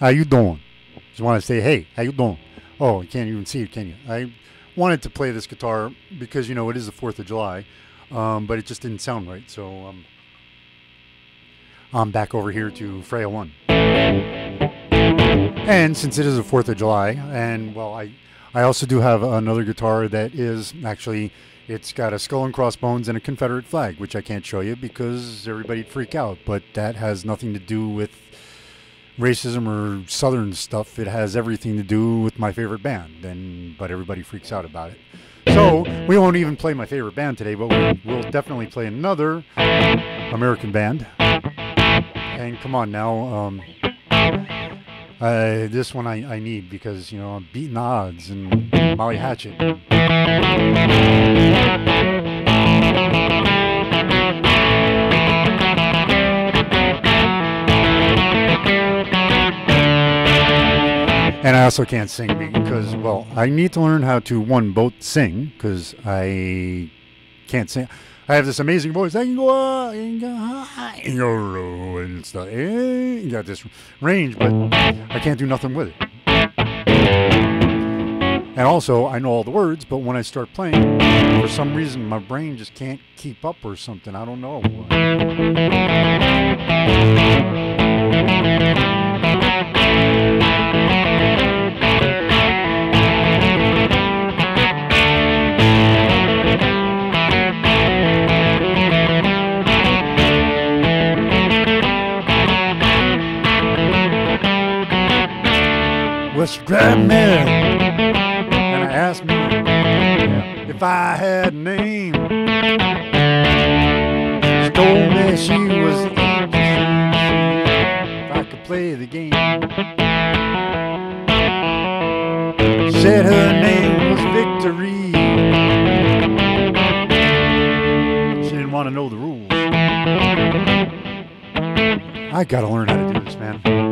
How you doing? Just want to say, hey, how you doing? Oh, you can't even see it, can you? I wanted to play this guitar because you know it is the Fourth of July, um, but it just didn't sound right. So um, I'm back over here to Freyja One. And since it is the Fourth of July, and well, I I also do have another guitar that is actually it's got a skull and crossbones and a Confederate flag, which I can't show you because everybody'd freak out. But that has nothing to do with racism or Southern stuff. It has everything to do with my favorite band, and but everybody freaks out about it. So we won't even play my favorite band today, but we will definitely play another American band. And come on now, um, uh, this one I, I need because you know I'm beating odds and Molly Hatchet. And I also can't sing because, well, I need to learn how to one both sing because I can't sing. I have this amazing voice. I can go up and go high and go low and stuff. And got this range, but I can't do nothing with it. And also, I know all the words, but when I start playing, for some reason, my brain just can't keep up or something. I don't know. What's your grab man? And I asked me if I had a name. She told me she was if I could play the game. Said her name was Victory. She didn't want to know the rules. I gotta learn how to do this, man.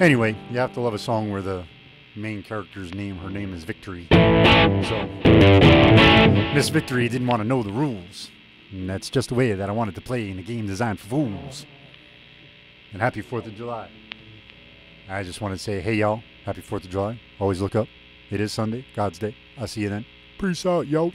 Anyway, you have to love a song where the main character's name, her name is Victory. So, Miss Victory didn't want to know the rules. And that's just the way that I wanted to play in a game designed for fools. And happy 4th of July. I just want to say, hey y'all, happy 4th of July. Always look up. It is Sunday, God's Day. I'll see you then. Peace out, y'all.